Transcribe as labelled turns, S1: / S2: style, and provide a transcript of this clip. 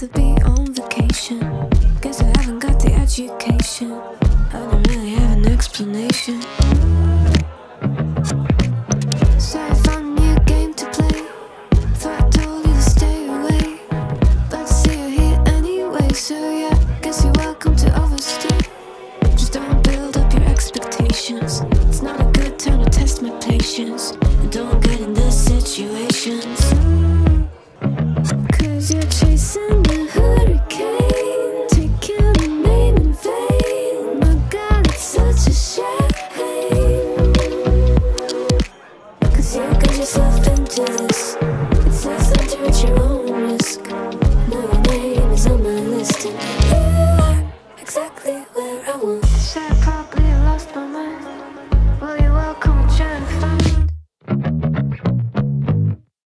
S1: rather be on vacation. Guess I haven't got the education. I don't really have an explanation. So I found a new game to play. Thought I told you to stay away. But I see you here anyway, so yeah. Guess you're welcome to overstay. Just don't build up your expectations. It's not a good time to test my patience. And don't get in these situations. It's It's not center at your own risk. No name is on my list, and you are exactly where I want.